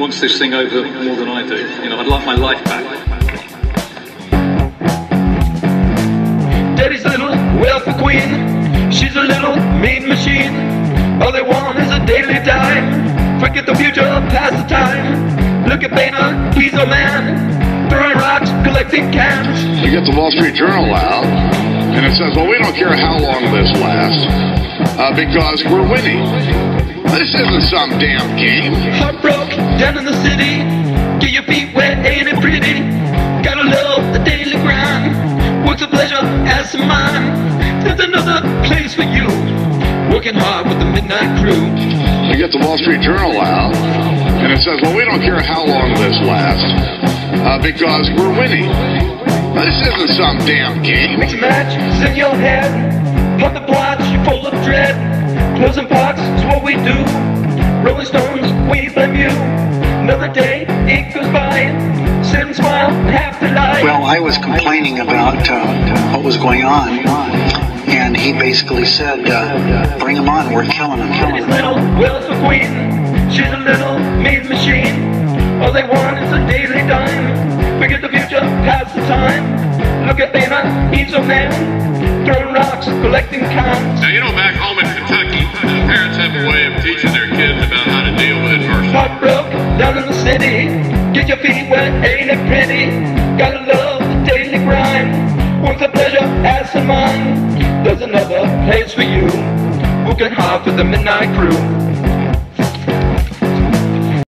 wants this thing over more than I do. You know, I'd like my life back. Daddy's little wealthy queen. She's a little mean machine. All they want is a daily dime. Forget the future, pass the time. Look at Boehner, he's a man. Throwing rocks, collecting cans. We get the Wall Street Journal out, and it says, well, we don't care how long this lasts, uh, because we're winning. This isn't some damn game. Down in the city. Get your feet wet, ain't it pretty? Gotta love the daily grind. Work's a pleasure, as some mine. There's another place for you. Working hard with the midnight crew. We get the Wall Street Journal out, and it says, well, we don't care how long this lasts, uh, because we're winning. This isn't some damn game. Mix and match, it's in your head. Pop the blotch, you're full of dread. Closing box is what we do. Rolling Stones, we blame you. Another day, it goes by. Sit and smile, half the life. Well, I was complaining about uh, what was going on, and he basically said, uh, "Bring him on. We're killing him, killing His him." little wealthy queen, she's a little mean machine. All they want is a daily dime. Forget the future, pass the time. Look at Boehner, he's a man. Throwing rocks, collecting cans. Now, you know, back home in Kentucky, parents have a way of teaching their kids about how to deal with adversity. Ain't it pretty? Gotta love the daily grind. Work's a pleasure, as a mine. There's another place for you. Working hard for the midnight crew.